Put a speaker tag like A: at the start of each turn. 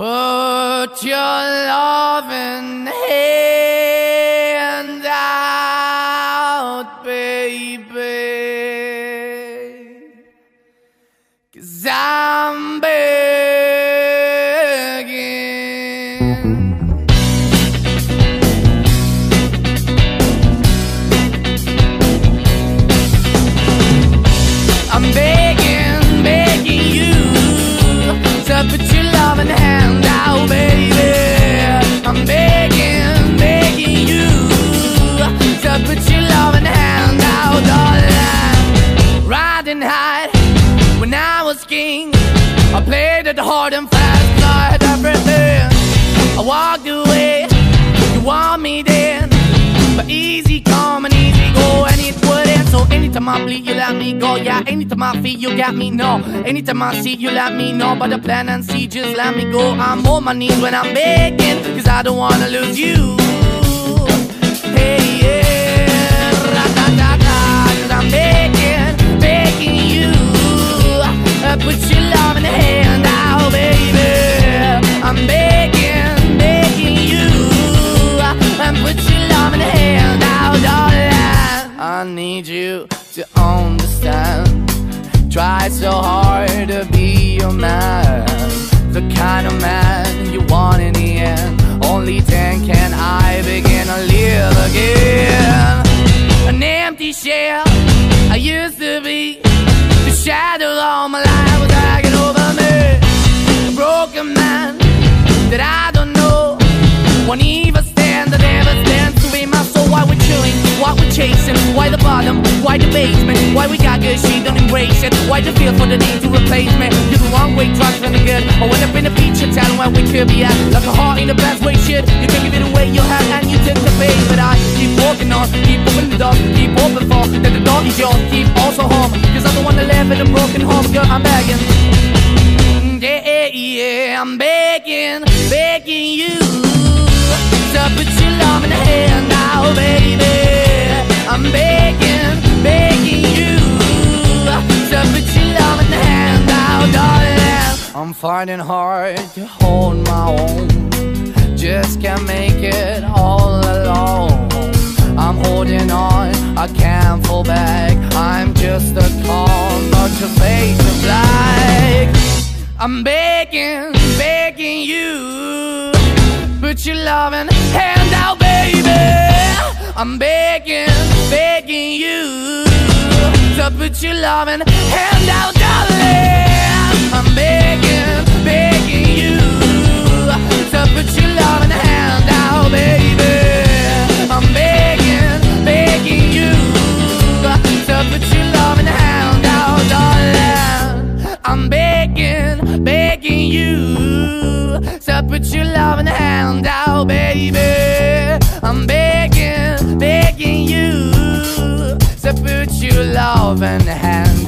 A: Put your loving hand when I was king, I played it hard and fast, I had everything. I walked away, you want me then, but easy come and easy go, and it wouldn't. So anytime I bleed, you let me go. Yeah, anytime I feel, you got me. No, anytime I see, you let me know. But the plan and see, just let me go. I'm on my knees when I'm begging, cause I don't wanna lose you. Hey, yeah, I need you to understand. Try so hard to be your man, bottom, why the basement, why we got good, she don't embrace it. Why the feel for the need to replace me? You're the wrong way, trying to the good. I went up in the feature town where we could be at. Like a heart in the best way, shit. You can give it away, you have, and you took the bait. But I keep walking on, keep opening the door, keep open for that the door is yours, keep also home. Cause I'm the one that live in a broken home, girl, I'm begging. Yeah, yeah, I'm begging, begging you to put your love in the hand now, baby. Fighting hard to hold my own, just can't make it all alone. I'm holding on, I can't fall back. I'm just a call, but your face is black. I'm begging, begging you. Put your loving hand out, baby. I'm begging, begging you. To put your loving hand out, darling. Hand out, baby. I'm begging, begging you. To put your loving hand out.